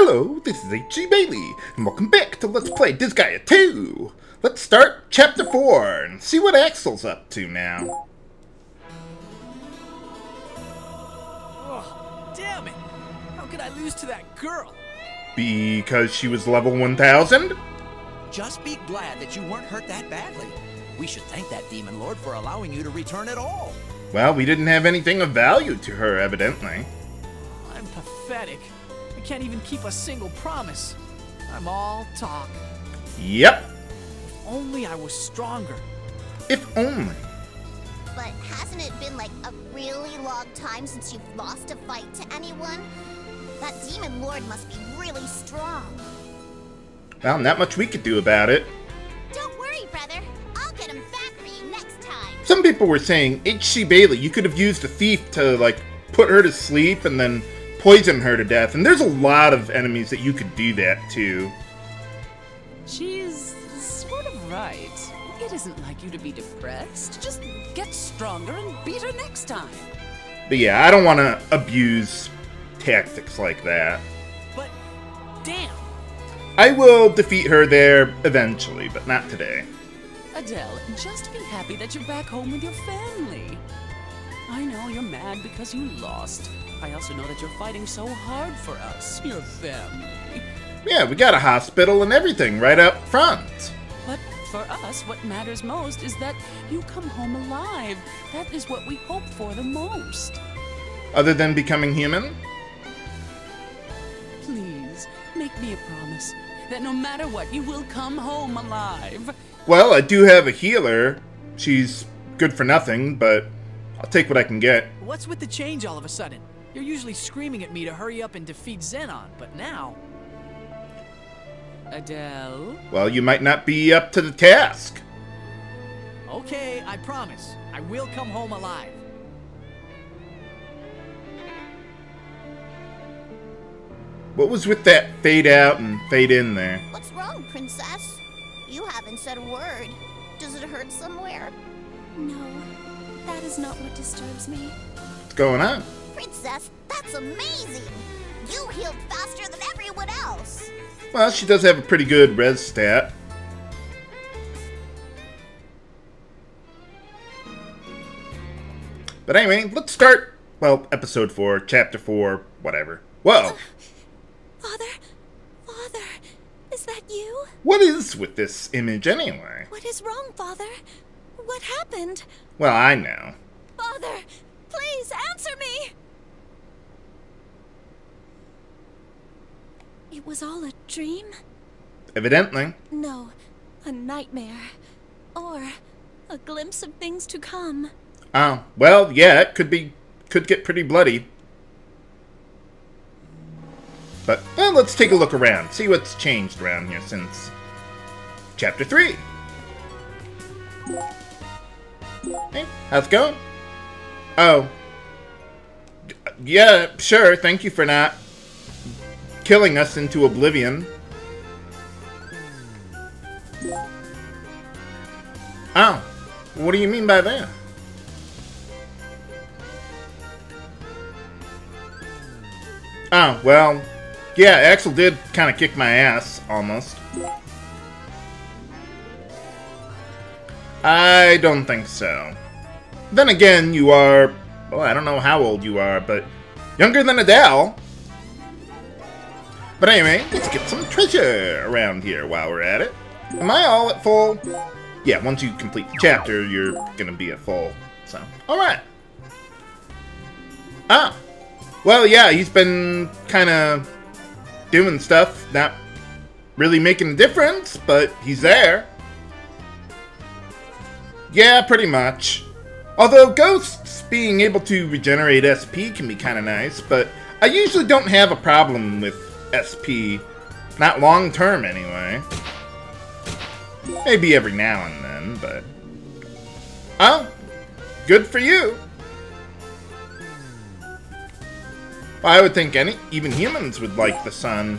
Hello, this is H.C. Bailly, and welcome back to Let's Play Disgaea 2! Let's start Chapter 4 and see what Axel's up to now. Oh, damn it! How could I lose to that girl? Because she was level 1000? Just be glad that you weren't hurt that badly. We should thank that demon lord for allowing you to return at all. Well, we didn't have anything of value to her, evidently. I'm pathetic. I can't even keep a single promise. I'm all talk. Yep, If only I was stronger. if only. But hasn't it been like a really long time since you've lost a fight to anyone? That demon lord must be really strong. Well, not much we could do about it. Don't worry, brother. I'll get him back for you next time. Some people were saying, H.C. Bailly, you could have used a thief to, like, put her to sleep and then poison her to death. And there's a lot of enemies that you could do that to. She's sort of right. It isn't like you to be depressed. Just get stronger and beat her next time. But yeah, I don't want to abuse tactics like that. But, damn! I will defeat her there eventually, but not today. Adell, just be happy that you're back home with your family. I know you're mad because you lost. I also know that you're fighting so hard for us, your family. Yeah, we got a hospital and everything right up front. But for us, what matters most is that you come home alive. That is what we hope for the most. Other than becoming human? Please, make me a promise that no matter what, you will come home alive. Well, I do have a healer. She's good for nothing, but I'll take what I can get. What's with the change all of a sudden? You're usually screaming at me to hurry up and defeat Zenon, but now. Adell? Well, you might not be up to the task. Okay, I promise. I will come home alive. What was with that fade out and fade in there? What's wrong, princess? You haven't said a word. Does it hurt somewhere? No, that is not what disturbs me. What's going on? Princess, that's amazing! You healed faster than everyone else! Well, she does have a pretty good res stat. But anyway, let's start, well, episode 4, chapter 4, whatever. Whoa! Father? Father? Is that you? What is with this image anyway? What is wrong, Father? What happened? Well, I know. Father, please answer me! It was all a dream? Evidently. No, a nightmare. Or a glimpse of things to come. Oh, well, yeah, it could be, could get pretty bloody. But, well, let's take a look around, see what's changed around here since chapter 3. Hey, how's it going? Oh. Yeah, sure, thank you for not killing us into oblivion. Oh, what do you mean by that? Oh, well, yeah, Axel did kind of kick my ass, almost. I don't think so. Then again, you are, well, I don't know how old you are, but younger than Adele. But anyway, let's get some treasure around here while we're at it. Am I all at full? Yeah, once you complete the chapter, you're gonna be at full. So, alright. Ah, well, yeah, he's been kind of doing stuff, not really making a difference, but he's there. Yeah, pretty much. Although ghosts being able to regenerate SP can be kind of nice, but I usually don't have a problem with SP. Not long term, anyway. Maybe every now and then, but... Oh, good for you. I would think any, even humans would like the sun.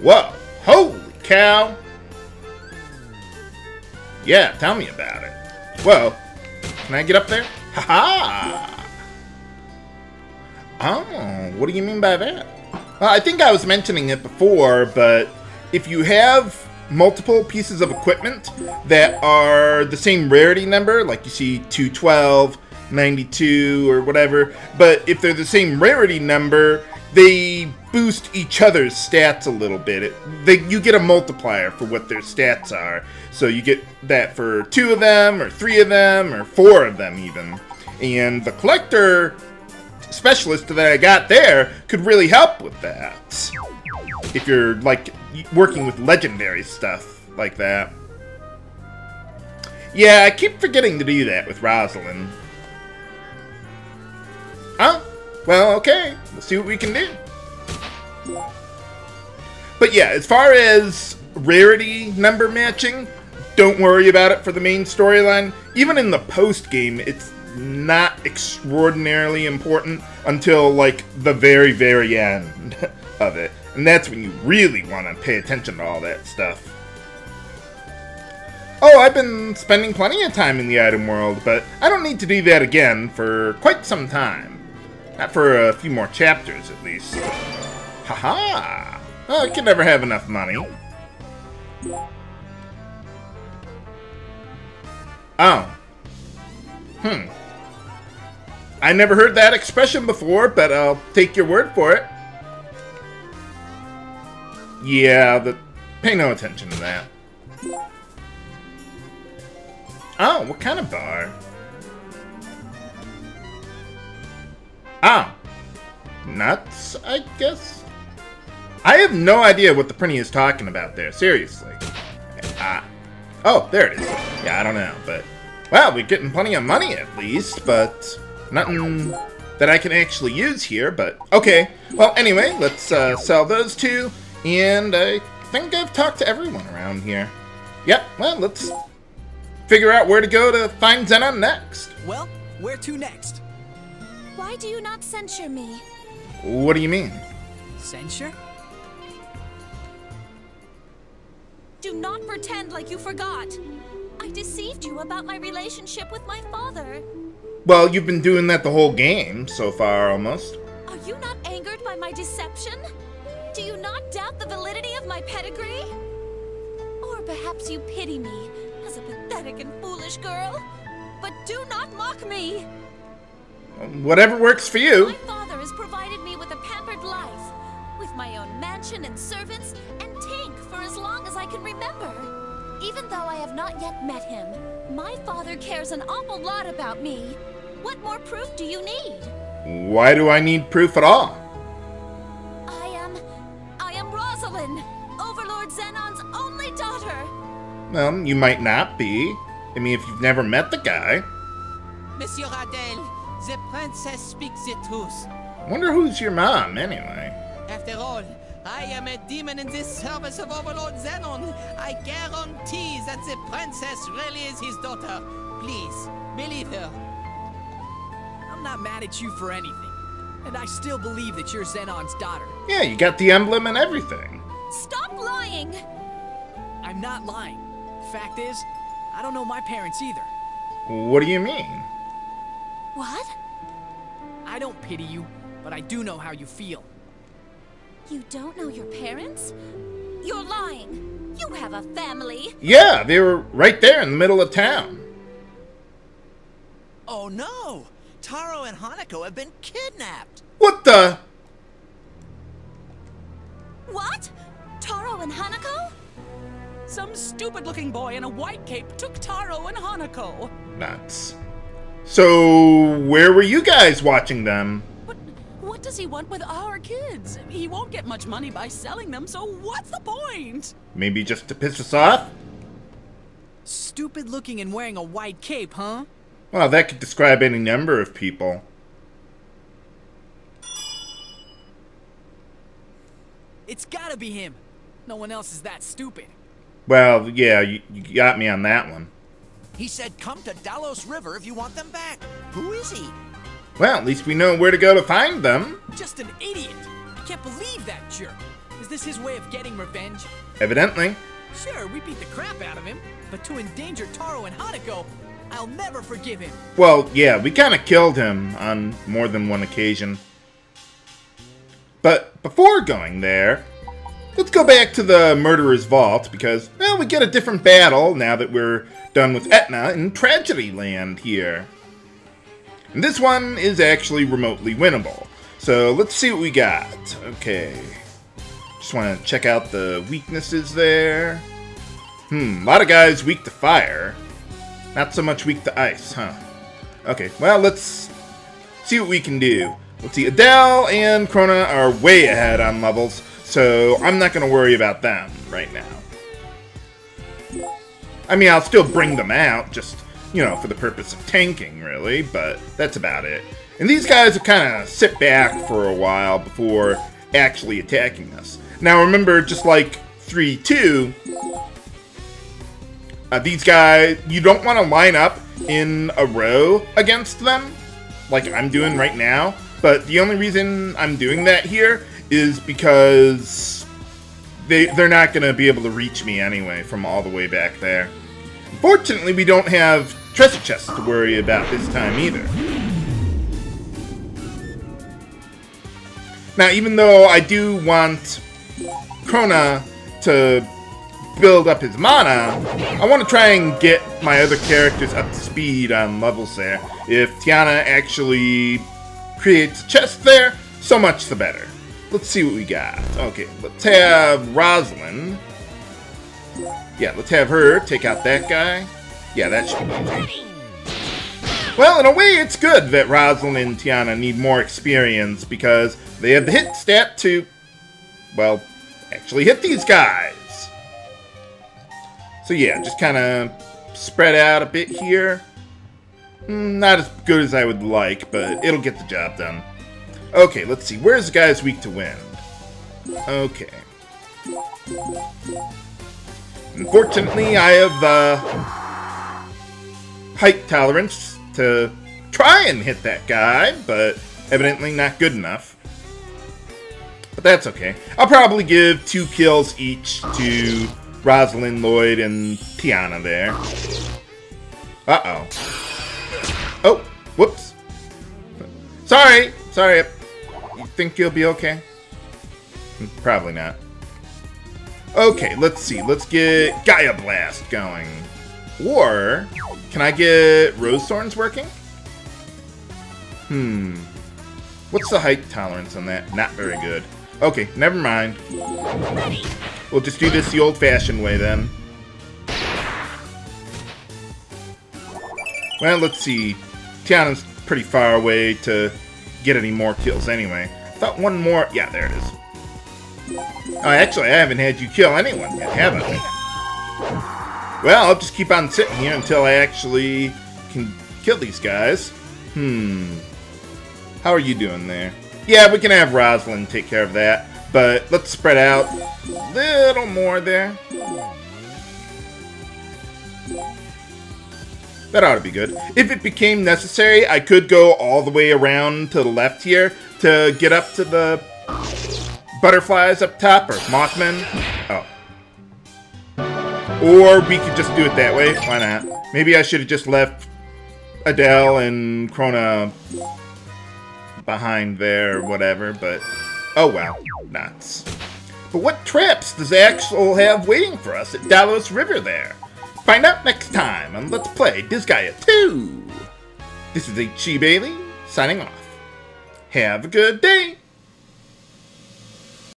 Whoa! Holy cow! Yeah, tell me about it. Whoa. Can I get up there? Ha ha! Oh, what do you mean by that? Well, I think I was mentioning it before, but if you have multiple pieces of equipment that are the same rarity number, like you see 212, 92, or whatever, but if they're the same rarity number, they boost each other's stats a little bit. It, they, you get a multiplier for what their stats are. So you get that for two of them, or three of them, or four of them even. And the collector specialist that I got there could really help with that. If you're like working with legendary stuff like that. Yeah, I keep forgetting to do that with Rozalin. Well, okay. Let's see what we can do. But yeah, as far as rarity number matching, don't worry about it for the main storyline. Even in the post game, it's not extraordinarily important until like the very, very end of it. And that's when you really want to pay attention to all that stuff. Oh, I've been spending plenty of time in the item world, but I don't need to do that again for quite some time. Not for a few more chapters, at least. Haha! -ha. Well, I can never have enough money. Oh. Hmm. I never heard that expression before, but I'll take your word for it. Yeah, the, pay no attention to that. Oh, what kind of bar? Ah. Nuts, I guess? I have no idea what the Prinny is talking about there, seriously. Ah. Oh, there it is. Yeah, I don't know, but... Well, we're getting plenty of money at least, but... Nothing that I can actually use here, but... Okay. Well, anyway, let's uh, sell those two, and I think I've talked to everyone around here. Yep, well, let's figure out where to go to find Zenon next. Well, where to next? Why do you not censure me? What do you mean? Censure? Do not pretend like you forgot. I deceived you about my relationship with my father. Well, you've been doing that the whole game so far, almost. Are you not angered by my deception? Do you not doubt the validity of my pedigree? Or perhaps you pity me as a pathetic and foolish girl? But do not mock me! Whatever works for you. My father has provided me with a pampered life, with my own mansion and servants, and Tink for as long as I can remember. Even though I have not yet met him, my father cares an awful lot about me. What more proof do you need? Why do I need proof at all? I am... I am Rozalin, Overlord Zenon's only daughter. Well, you might not be. I mean, if you've never met the guy. Monsieur Adell, the princess speaks the truth. Wonder who's your mom, anyway. After all, I am a demon in the service of Overlord Zenon. I guarantee that the princess really is his daughter. Please, believe her. I'm not mad at you for anything. And I still believe that you're Zenon's daughter. Yeah, you got the emblem and everything. Stop lying! I'm not lying. Fact is, I don't know my parents either. What do you mean? What? I don't pity you, but I do know how you feel. You don't know your parents? You're lying. You have a family. Yeah, they were right there in the middle of town. Oh no! Taro and Hanako have been kidnapped! What the? What? Taro and Hanako? Some stupid-looking boy in a white cape took Taro and Hanako. Nuts. So, where were you guys watching them? But what does he want with our kids? He won't get much money by selling them, so what's the point? Maybe just to piss us off? Stupid looking and wearing a white cape, huh? Well, that could describe any number of people. It's gotta be him. No one else is that stupid. Well, yeah, you, you got me on that one. He said come to Dalos River if you want them back. Who is he? Well, at least we know where to go to find them. Just an idiot. I can't believe that jerk. Is this his way of getting revenge? Evidently. Sure, we beat the crap out of him, but to endanger Taro and Hanako, I'll never forgive him. Well, yeah, we kind of killed him on more than one occasion. But before going there, let's go back to the Murderer's Vault because, well, we get a different battle now that we're done with Etna in Tragedy Land here. And this one is actually remotely winnable. So let's see what we got. Okay. Just want to check out the weaknesses there. Hmm, a lot of guys weak to fire. Not so much weak to ice, huh? Okay, well, let's see what we can do. Let's see, Adell and Krona are way ahead on levels, so I'm not going to worry about them right now. I mean, I'll still bring them out, just, you know, for the purpose of tanking, really, but that's about it. And these guys will kind of sit back for a while before actually attacking us. Now, remember, just like 3-2, uh, these guys, you don't want to line up in a row against them, like I'm doing right now. But the only reason I'm doing that here is because they, they're not going to be able to reach me anyway from all the way back there. Fortunately, we don't have treasure chests to worry about this time either. Now, even though I do want Krona to build up his mana, I want to try and get my other characters up to speed on levels there. If Tiana actually creates a chest there, so much the better. Let's see what we got. Okay, let's have Rozalin. Yeah, let's have her take out that guy. Yeah, that should be. Well, in a way, it's good that Rozalin and Tiana need more experience because they have the hit stat to, well, actually hit these guys. So yeah, just kind of spread out a bit here. Not as good as I would like, but it'll get the job done. Okay, let's see. Where's the guy's weak to wind? Okay. Unfortunately, I have the height tolerance to try and hit that guy, but evidently not good enough. But that's okay. I'll probably give two kills each to Rozalin, Lloyd, and Tiana there. Uh-oh. Whoops. Sorry, sorry. You think you'll be okay? Probably not. Okay, let's see. Let's get Gaia Blast going. Or, can I get Rose Thorns working? Hmm. What's the height tolerance on that? Not very good. Okay, never mind. We'll just do this the old-fashioned way then. Well, let's see. Tiana's pretty far away to get any more kills anyway. I thought one more... Yeah, there it is. Oh, actually, I haven't had you kill anyone yet, have I? Well, I'll just keep on sitting here until I actually can kill these guys. Hmm. How are you doing there? Yeah, we can have Rozalin take care of that. But let's spread out a little more there. That ought to be good. If it became necessary, I could go all the way around to the left here to get up to the butterflies up top, or Mothmen. Oh. Or we could just do it that way. Why not? Maybe I should have just left Adell and Krona behind there or whatever, but oh well, nuts. But what traps does Axel have waiting for us at Dalos River there? Find out next time on Let's Play Disgaea 2! This is H.C. Bailly, signing off. Have a good day!